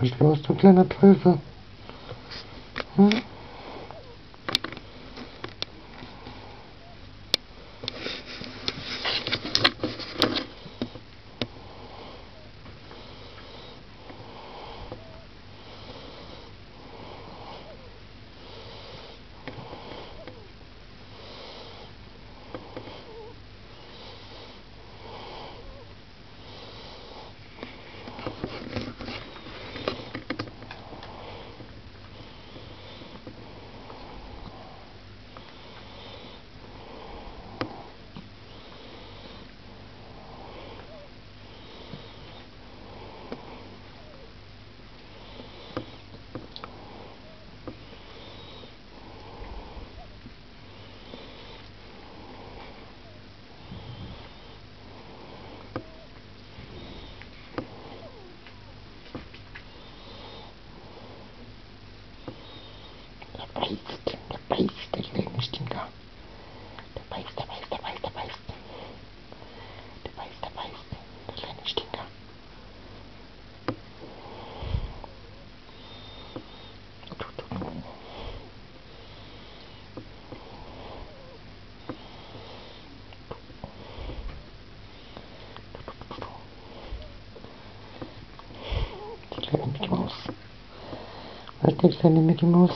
Was los, du kleiner Teufel? Hm? Beißt, der beißt, der kleine Stinker. Der beißt, der beißt, der beißt, der beißt. Der beißt, der beißt, der kleine Stinker. Die kleine Mickey Maus. Was ist die kleine Mickey Maus?